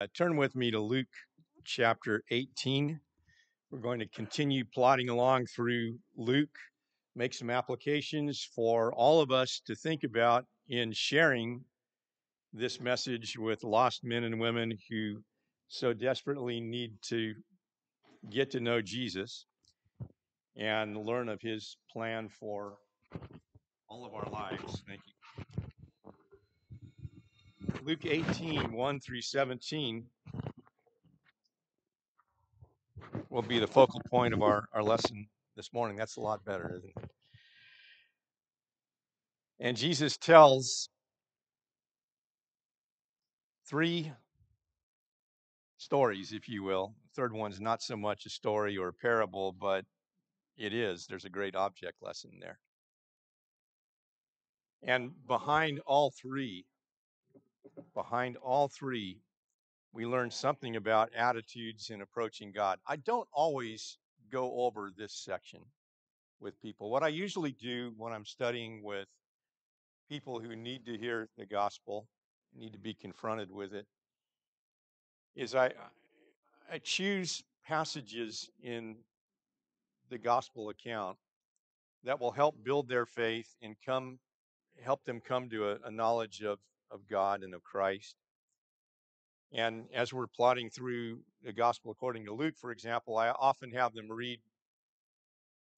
Uh, turn with me to Luke chapter 18. We're going to continue plodding along through Luke, make some applications for all of us to think about in sharing this message with lost men and women who so desperately need to get to know Jesus and learn of his plan for all of our lives. Thank you. Luke 18, 1 through 17 will be the focal point of our, our lesson this morning. That's a lot better, isn't it? And Jesus tells three stories, if you will. The third one's not so much a story or a parable, but it is. There's a great object lesson there. And behind all three behind all three, we learn something about attitudes in approaching God. I don't always go over this section with people. What I usually do when I'm studying with people who need to hear the gospel, need to be confronted with it, is I, I choose passages in the gospel account that will help build their faith and come help them come to a, a knowledge of of God and of Christ. And as we're plotting through the gospel according to Luke, for example, I often have them read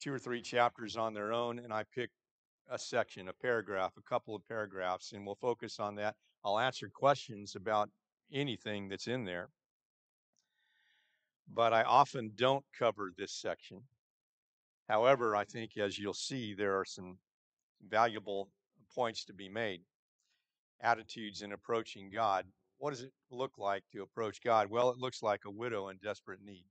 two or three chapters on their own, and I pick a section, a paragraph, a couple of paragraphs, and we'll focus on that. I'll answer questions about anything that's in there. But I often don't cover this section. However, I think as you'll see, there are some valuable points to be made attitudes in approaching God. What does it look like to approach God? Well, it looks like a widow in desperate need.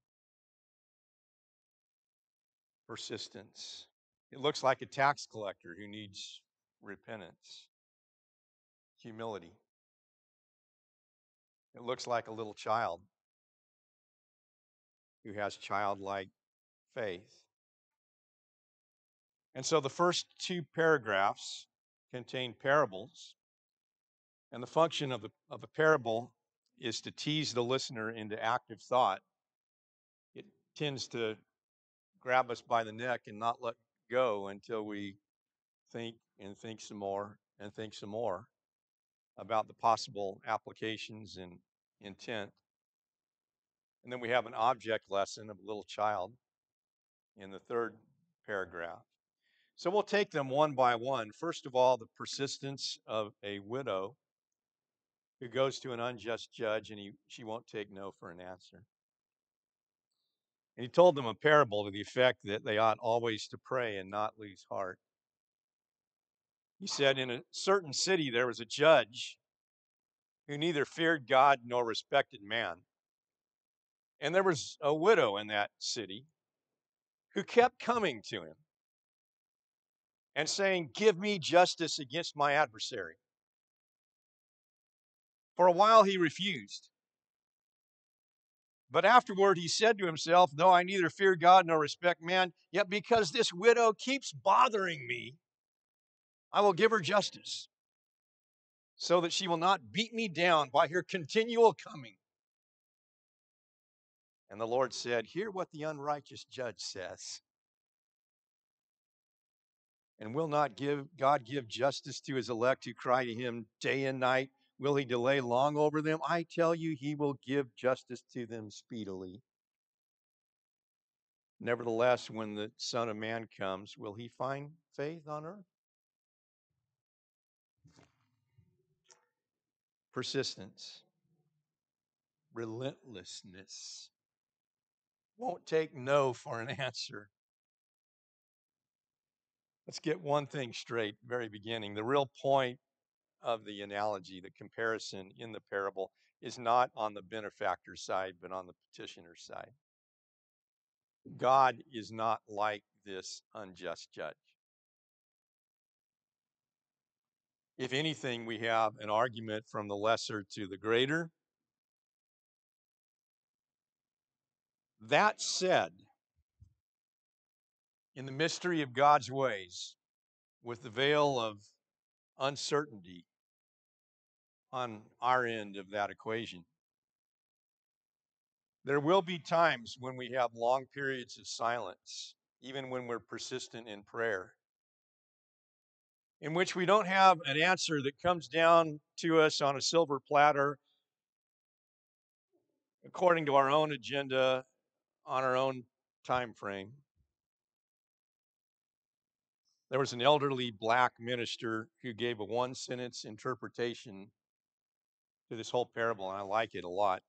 Persistence. It looks like a tax collector who needs repentance, humility. It looks like a little child who has childlike faith. And so the first two paragraphs contain parables and the function of, the, of a parable is to tease the listener into active thought. It tends to grab us by the neck and not let go until we think and think some more and think some more about the possible applications and intent. And then we have an object lesson of a little child in the third paragraph. So we'll take them one by one. First of all, the persistence of a widow who goes to an unjust judge and he, she won't take no for an answer. And he told them a parable to the effect that they ought always to pray and not lose heart. He said, In a certain city there was a judge who neither feared God nor respected man. And there was a widow in that city who kept coming to him and saying, Give me justice against my adversary. For a while he refused. But afterward he said to himself, Though I neither fear God nor respect man, yet because this widow keeps bothering me, I will give her justice, so that she will not beat me down by her continual coming. And the Lord said, Hear what the unrighteous judge says. And will not give God give justice to his elect who cry to him day and night? Will he delay long over them? I tell you, he will give justice to them speedily. Nevertheless, when the Son of Man comes, will he find faith on earth? Persistence, relentlessness, won't take no for an answer. Let's get one thing straight, very beginning. The real point of the analogy, the comparison in the parable, is not on the benefactor's side, but on the petitioner's side. God is not like this unjust judge. If anything, we have an argument from the lesser to the greater. That said, in the mystery of God's ways, with the veil of uncertainty on our end of that equation. There will be times when we have long periods of silence, even when we're persistent in prayer, in which we don't have an answer that comes down to us on a silver platter according to our own agenda on our own time frame. There was an elderly black minister who gave a one sentence interpretation to this whole parable, and I like it a lot.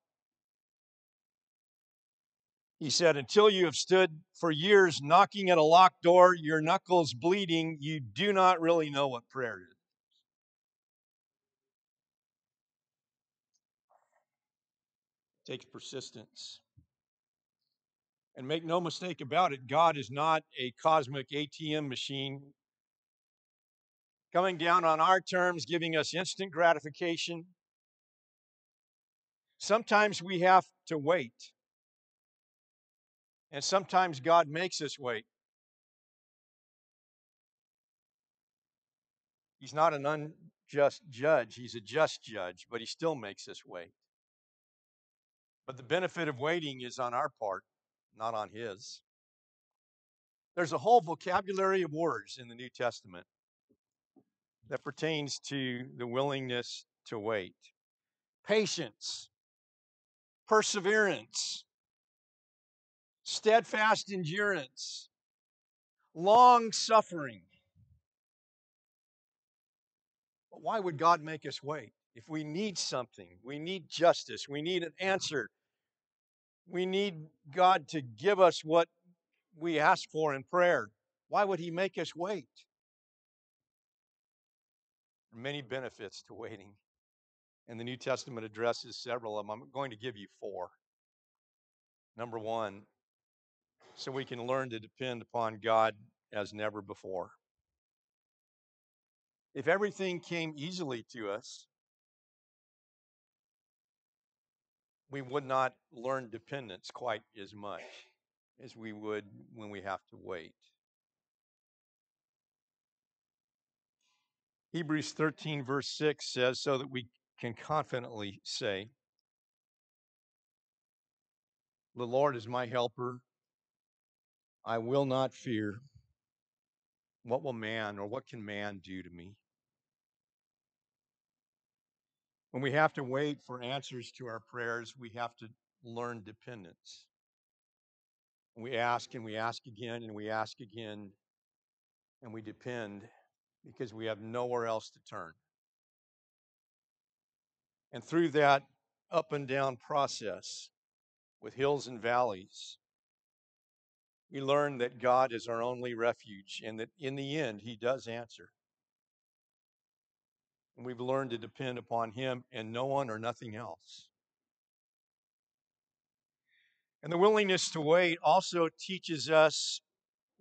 He said, Until you have stood for years knocking at a locked door, your knuckles bleeding, you do not really know what prayer is. It takes persistence. And make no mistake about it, God is not a cosmic ATM machine coming down on our terms, giving us instant gratification. Sometimes we have to wait. And sometimes God makes us wait. He's not an unjust judge, He's a just judge, but He still makes us wait. But the benefit of waiting is on our part, not on His. There's a whole vocabulary of words in the New Testament that pertains to the willingness to wait patience, perseverance, steadfast endurance, long suffering. But why would God make us wait? If we need something, we need justice, we need an answer, we need God to give us what we ask for in prayer. Why would He make us wait? many benefits to waiting. And the New Testament addresses several of them. I'm going to give you four. Number one, so we can learn to depend upon God as never before. If everything came easily to us, we would not learn dependence quite as much as we would when we have to wait. Hebrews 13, verse 6 says, so that we can confidently say, The Lord is my helper. I will not fear. What will man or what can man do to me? When we have to wait for answers to our prayers, we have to learn dependence. We ask and we ask again and we ask again and we depend because we have nowhere else to turn. And through that up and down process with hills and valleys, we learn that God is our only refuge and that in the end, He does answer. And we've learned to depend upon Him and no one or nothing else. And the willingness to wait also teaches us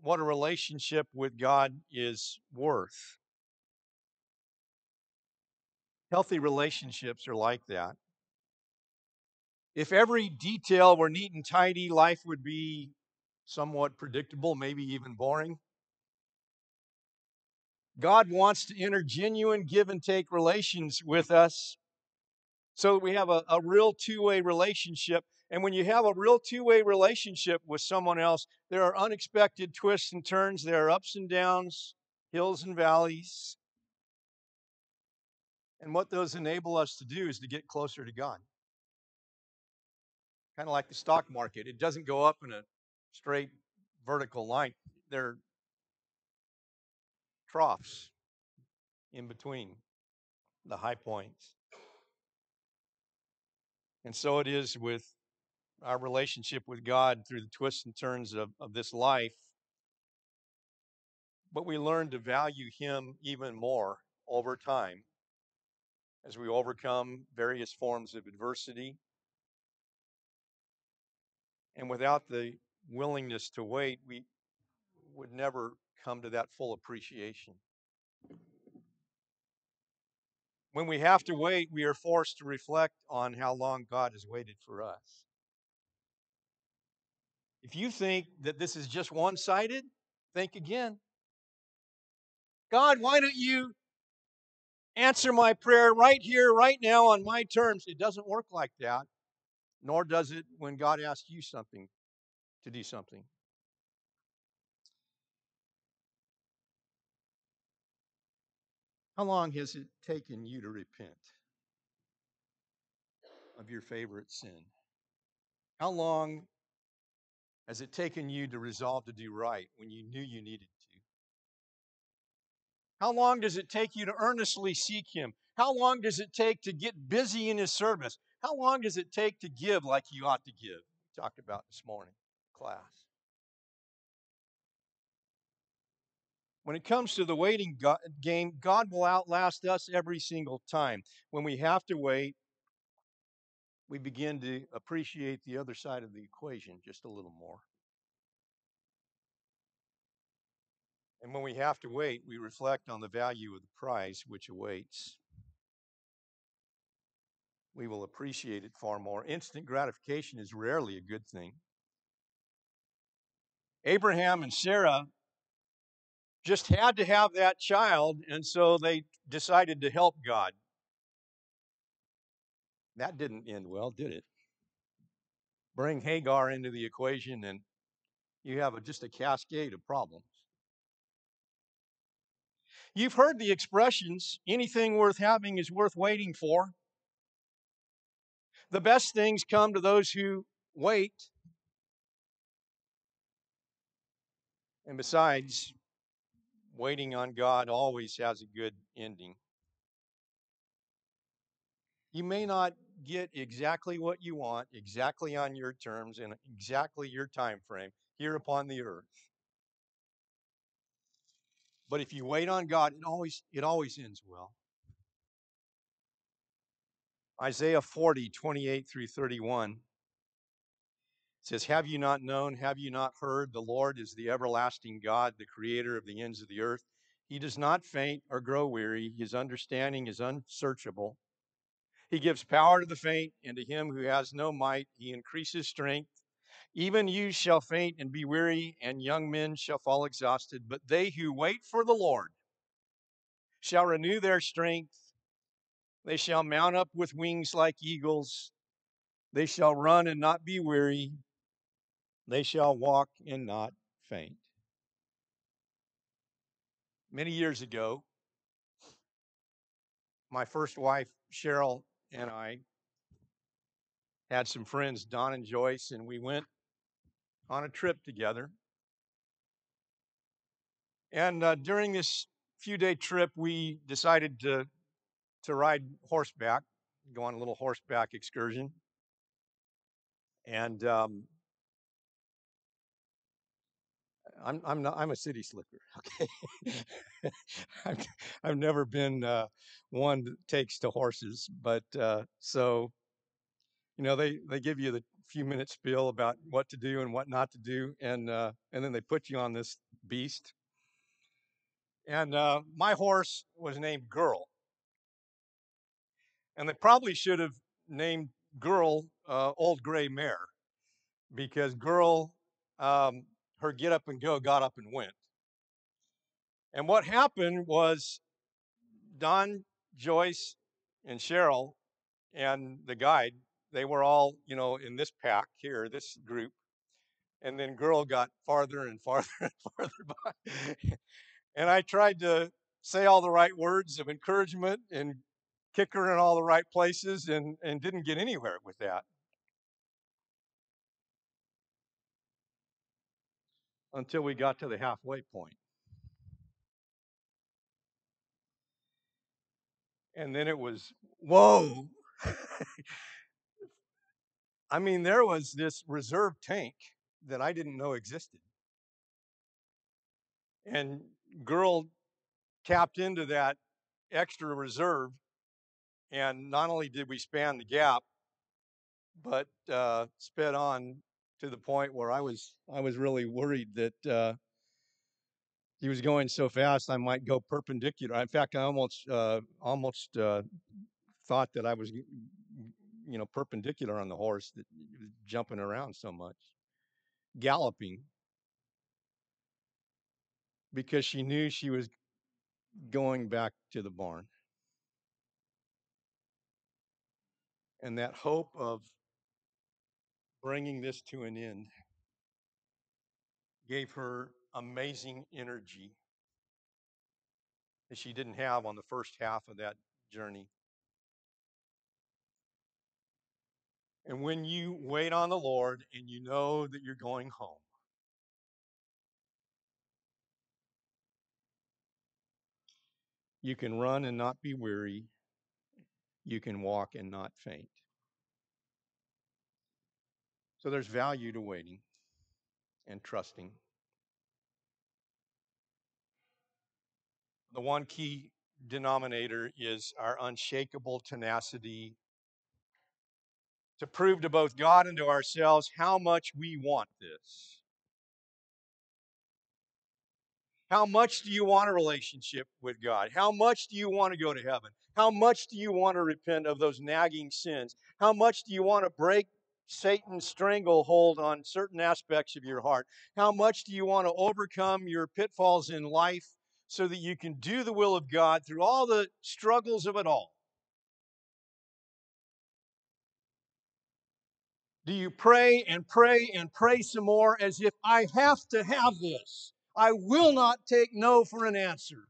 what a relationship with God is worth. Healthy relationships are like that. If every detail were neat and tidy, life would be somewhat predictable, maybe even boring. God wants to enter genuine give and take relations with us so that we have a, a real two way relationship. And when you have a real two way relationship with someone else, there are unexpected twists and turns, there are ups and downs, hills and valleys. And what those enable us to do is to get closer to God. Kind of like the stock market, it doesn't go up in a straight vertical line, there are troughs in between the high points. And so it is with our relationship with God through the twists and turns of, of this life. But we learn to value Him even more over time as we overcome various forms of adversity. And without the willingness to wait, we would never come to that full appreciation. When we have to wait, we are forced to reflect on how long God has waited for us. If you think that this is just one sided, think again. God, why don't you answer my prayer right here, right now, on my terms? It doesn't work like that. nor does it when God asks you something to do something. How long has it taken you to repent of your favorite sin? How long has it taken you to resolve to do right when you knew you needed? How long does it take you to earnestly seek Him? How long does it take to get busy in His service? How long does it take to give like you ought to give? We talked about this morning, class. When it comes to the waiting game, God will outlast us every single time. When we have to wait, we begin to appreciate the other side of the equation just a little more. And when we have to wait, we reflect on the value of the prize which awaits. We will appreciate it far more. Instant gratification is rarely a good thing. Abraham and Sarah just had to have that child, and so they decided to help God. That didn't end well, did it? Bring Hagar into the equation, and you have a, just a cascade of problems. You've heard the expressions anything worth having is worth waiting for. The best things come to those who wait. And besides, waiting on God always has a good ending. You may not get exactly what you want, exactly on your terms, and exactly your time frame here upon the earth. But if you wait on God, it always it always ends well. Isaiah 40, 28 through 31 says, Have you not known? Have you not heard? The Lord is the everlasting God, the creator of the ends of the earth. He does not faint or grow weary. His understanding is unsearchable. He gives power to the faint, and to him who has no might, he increases strength. Even you shall faint and be weary, and young men shall fall exhausted. But they who wait for the Lord shall renew their strength. They shall mount up with wings like eagles. They shall run and not be weary. They shall walk and not faint. Many years ago, my first wife, Cheryl, and I had some friends, Don and Joyce, and we went on a trip together. And uh, during this few day trip, we decided to, to ride horseback, go on a little horseback excursion. And um, I'm I'm not I'm a city slicker. Okay, I've, I've never been uh, one that takes to horses, but uh, so you know they they give you the few minute spiel about what to do and what not to do, and uh, and then they put you on this beast. And uh, my horse was named Girl, and they probably should have named Girl uh, Old Gray Mare because Girl um, her get up and go got up and went. And what happened was Don, Joyce, and Cheryl and the guide, they were all, you know, in this pack here, this group. And then girl got farther and farther and farther by. and I tried to say all the right words of encouragement and kick her in all the right places and, and didn't get anywhere with that. Until we got to the halfway point. And then it was, whoa. I mean, there was this reserve tank that I didn't know existed. And girl tapped into that extra reserve. And not only did we span the gap, but uh, sped on to the point where I was I was really worried that uh, he was going so fast I might go perpendicular. In fact, I almost uh, almost uh, thought that I was you know perpendicular on the horse that jumping around so much, galloping because she knew she was going back to the barn. And that hope of bringing this to an end gave her amazing energy that she didn't have on the first half of that journey. And when you wait on the Lord and you know that you're going home, you can run and not be weary. You can walk and not faint. So there's value to waiting and trusting. The one key denominator is our unshakable tenacity to prove to both God and to ourselves how much we want this. How much do you want a relationship with God? How much do you want to go to heaven? How much do you want to repent of those nagging sins? How much do you want to break Satan's stranglehold on certain aspects of your heart? How much do you want to overcome your pitfalls in life so that you can do the will of God through all the struggles of it all? Do you pray and pray and pray some more as if I have to have this? I will not take no for an answer.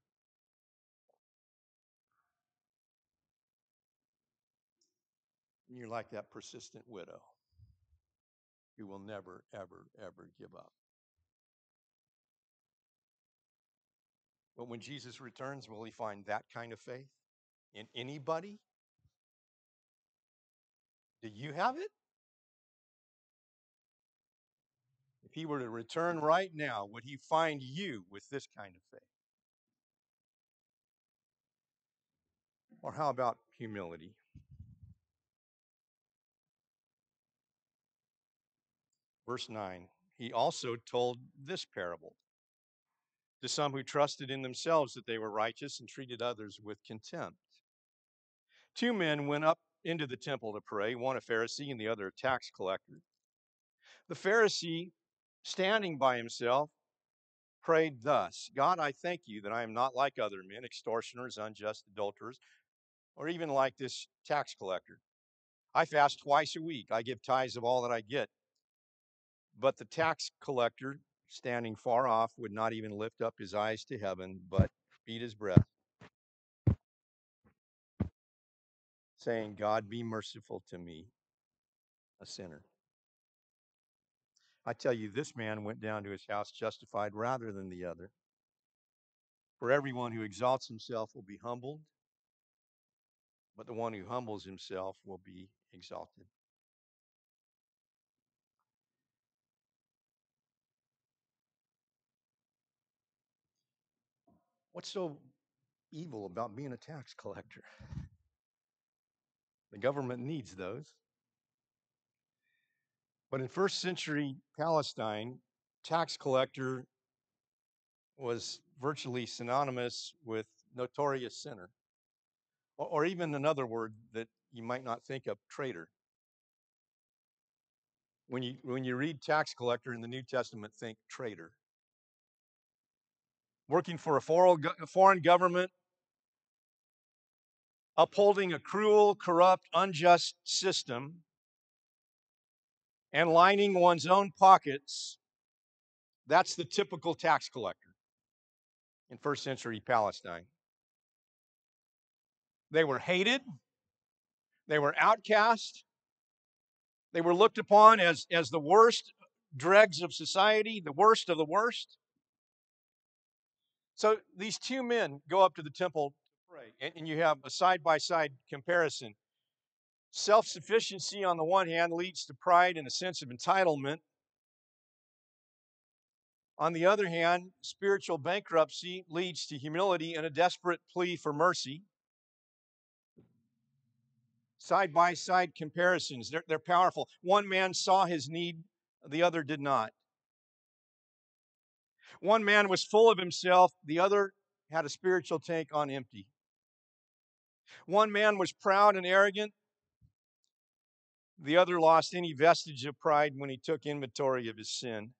And you're like that persistent widow who will never, ever, ever give up. But when Jesus returns, will he find that kind of faith in anybody? Do you have it? If he were to return right now, would he find you with this kind of faith? Or how about humility? Verse 9, he also told this parable to some who trusted in themselves that they were righteous and treated others with contempt. Two men went up into the temple to pray, one a Pharisee and the other a tax collector. The Pharisee, standing by himself, prayed thus God, I thank you that I am not like other men, extortioners, unjust adulterers, or even like this tax collector. I fast twice a week. I give tithes of all that I get. But the tax collector, standing far off, would not even lift up his eyes to heaven, but beat his breast, saying, God, be merciful to me, a sinner. I tell you, this man went down to his house justified rather than the other. For everyone who exalts himself will be humbled, but the one who humbles himself will be exalted. What's so evil about being a tax collector? The government needs those. But in first century Palestine, tax collector was virtually synonymous with notorious sinner, or, or even another word that you might not think of, traitor. When you, when you read tax collector in the New Testament, think traitor. Working for a foreign government, upholding a cruel, corrupt, unjust system, and lining one's own pockets, that's the typical tax collector in first century Palestine. They were hated, they were outcast, they were looked upon as, as the worst dregs of society, the worst of the worst. So these two men go up to the temple to pray, and, and you have a side by side comparison. Self sufficiency, on the one hand, leads to pride and a sense of entitlement. On the other hand, spiritual bankruptcy leads to humility and a desperate plea for mercy. Side by side comparisons, they're, they're powerful. One man saw his need, the other did not. One man was full of himself, the other had a spiritual tank on empty. One man was proud and arrogant, the other lost any vestige of pride when he took inventory of his sin.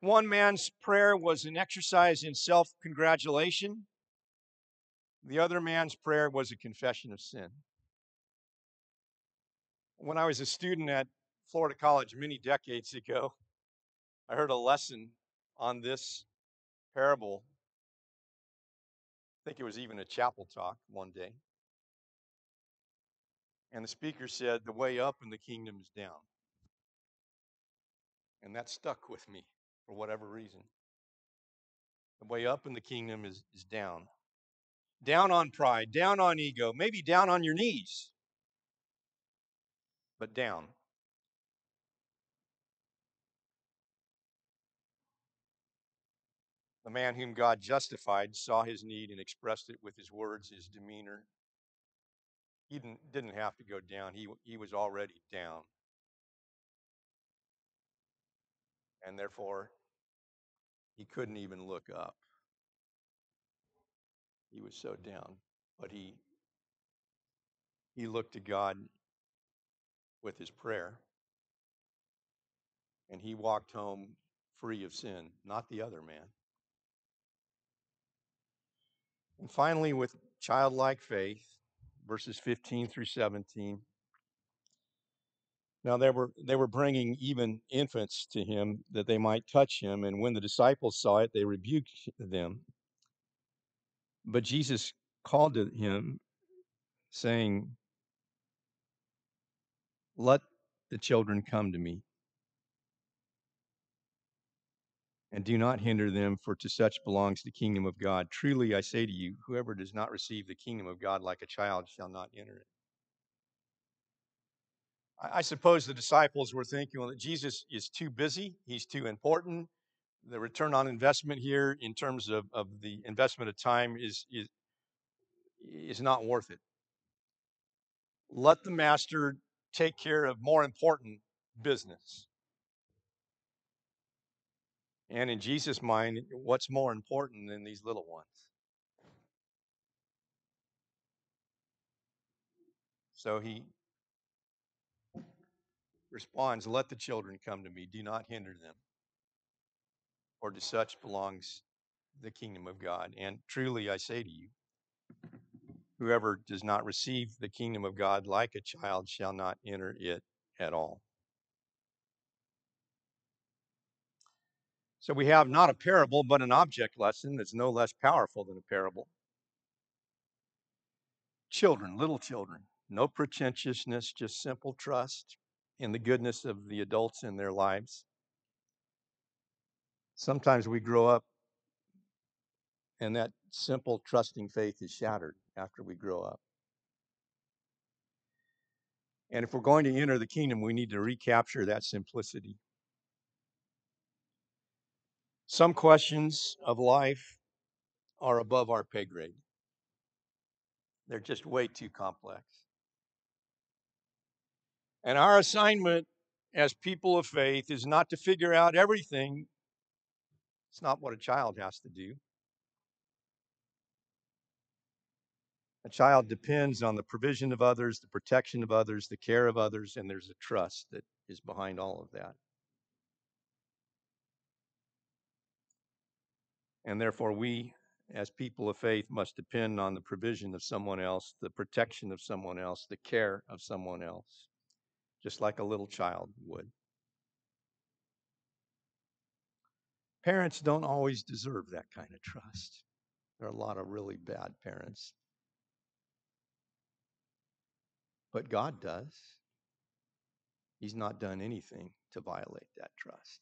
One man's prayer was an exercise in self congratulation. The other man's prayer was a confession of sin. When I was a student at Florida College many decades ago, I heard a lesson on this parable. I think it was even a chapel talk one day. And the speaker said, The way up in the kingdom is down. And that stuck with me for whatever reason. The way up in the kingdom is, is down. Down on pride, down on ego, maybe down on your knees, but down. The man whom God justified saw his need and expressed it with his words, his demeanor. He didn't, didn't have to go down, he, he was already down. And therefore, he couldn't even look up. He was so down. But he he looked to God with his prayer. And he walked home free of sin, not the other man. And finally, with childlike faith, verses 15 through 17. Now they were they were bringing even infants to him that they might touch him, and when the disciples saw it, they rebuked them. But Jesus called to him, saying, Let the children come to me, and do not hinder them, for to such belongs the kingdom of God. Truly I say to you, whoever does not receive the kingdom of God like a child shall not enter it. I suppose the disciples were thinking, well, that Jesus is too busy, he's too important. The return on investment here, in terms of, of the investment of time, is, is, is not worth it. Let the master take care of more important business. And in Jesus' mind, what's more important than these little ones? So he responds, Let the children come to me, do not hinder them, for to such belongs the kingdom of God. And truly I say to you, whoever does not receive the kingdom of God like a child shall not enter it at all. So we have not a parable, but an object lesson that's no less powerful than a parable. Children, little children, no pretentiousness, just simple trust in the goodness of the adults in their lives. Sometimes we grow up and that simple, trusting faith is shattered after we grow up. And if we're going to enter the kingdom, we need to recapture that simplicity. Some questions of life are above our pay grade, they're just way too complex. And our assignment as people of faith is not to figure out everything. It's not what a child has to do. A child depends on the provision of others, the protection of others, the care of others, and there's a trust that is behind all of that. And therefore, we, as people of faith, must depend on the provision of someone else, the protection of someone else, the care of someone else, just like a little child would. Parents don't always deserve that kind of trust. There are a lot of really bad parents. But God does. He's not done anything to violate that trust.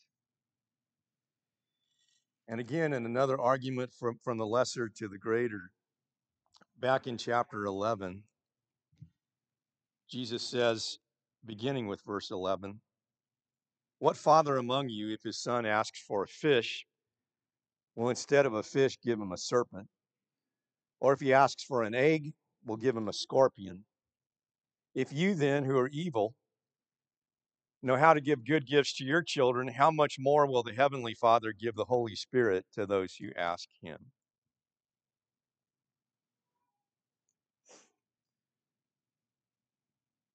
And again, in another argument from, from the lesser to the greater, back in chapter 11, Jesus says, beginning with verse 11, What father among you, if his son asks for a fish, will instead of a fish give him a serpent? Or if he asks for an egg, will give him a scorpion? If you then, who are evil, know how to give good gifts to your children, how much more will the Heavenly Father give the Holy Spirit to those who ask Him?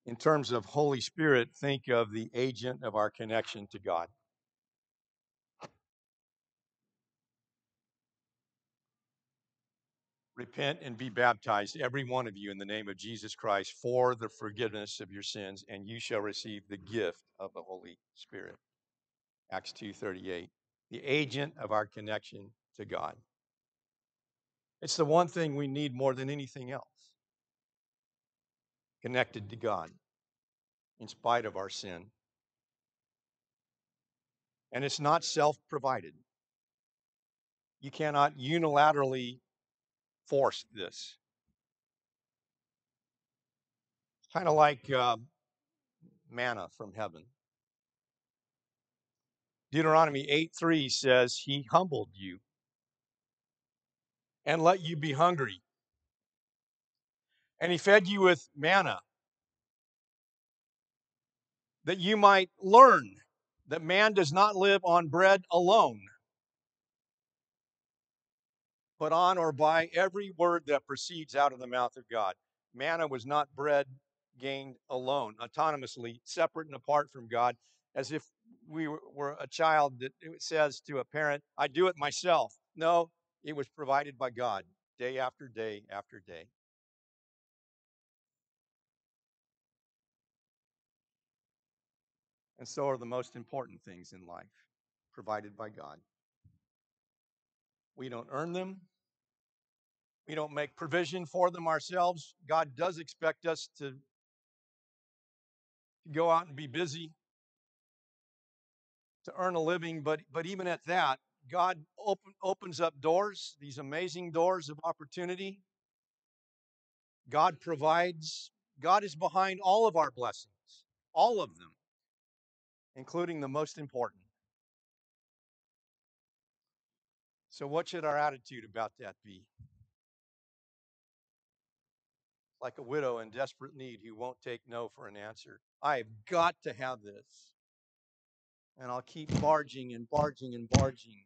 In terms of Holy Spirit, think of the agent of our connection to God. Repent and be baptized, every one of you, in the name of Jesus Christ for the forgiveness of your sins, and you shall receive the gift of the Holy Spirit. Acts 2:38. The agent of our connection to God. It's the one thing we need more than anything else. Connected to God in spite of our sin. And it's not self-provided. You cannot unilaterally force this. Kind of like uh, manna from heaven. Deuteronomy 8 3 says, He humbled you and let you be hungry. And He fed you with manna that you might learn that man does not live on bread alone, but on or by every word that proceeds out of the mouth of God. Manna was not bread gained alone, autonomously, separate and apart from God, as if we were a child that says to a parent, I do it myself. No, it was provided by God day after day after day. And so are the most important things in life provided by God. We don't earn them. We don't make provision for them ourselves. God does expect us to go out and be busy to earn a living, but but even at that, God open, opens up doors, these amazing doors of opportunity. God provides. God is behind all of our blessings, all of them, including the most important. So, what should our attitude about that be? Like a widow in desperate need who won't take no for an answer. I've mm. got to have this. And I'll keep barging and barging and barging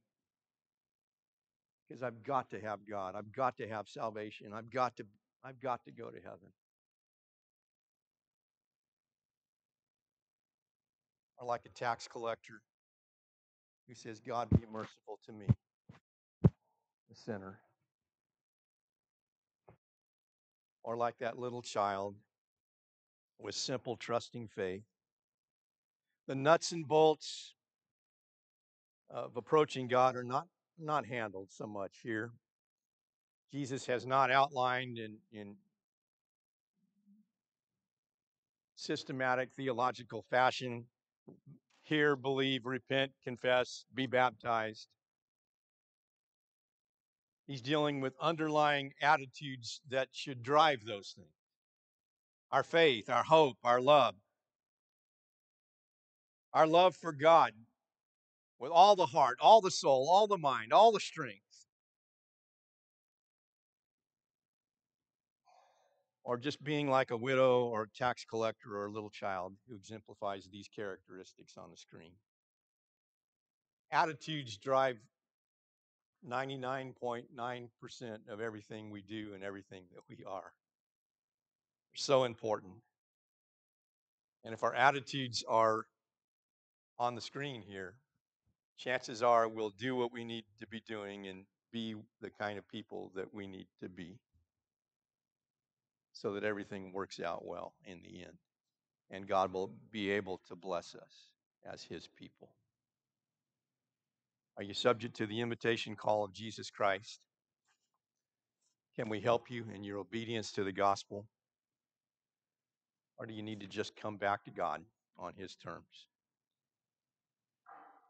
because I've got to have God. I've got to have salvation. I've got to I've got to go to heaven. Or like a tax collector who says, God be merciful to me, the sinner. Or like that little child with simple, trusting faith. The nuts and bolts of approaching God are not, not handled so much here. Jesus has not outlined in, in systematic theological fashion hear, believe, repent, confess, be baptized. He's dealing with underlying attitudes that should drive those things our faith, our hope, our love. Our love for God with all the heart, all the soul, all the mind, all the strength. Or just being like a widow or a tax collector or a little child who exemplifies these characteristics on the screen. Attitudes drive 99.9% of everything we do and everything that we are. So important. And if our attitudes are on the screen here, chances are we'll do what we need to be doing and be the kind of people that we need to be so that everything works out well in the end. And God will be able to bless us as His people. Are you subject to the invitation call of Jesus Christ? Can we help you in your obedience to the gospel? Or do you need to just come back to God on His terms?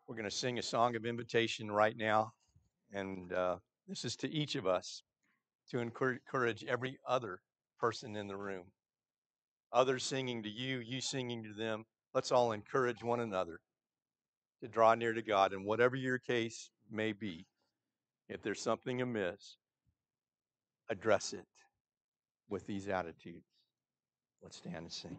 We're going to sing a song of invitation right now. And uh, this is to each of us to encourage every other person in the room. Others singing to you, you singing to them. Let's all encourage one another to draw near to God. And whatever your case may be, if there's something amiss, address it with these attitudes. Let's stand and sing.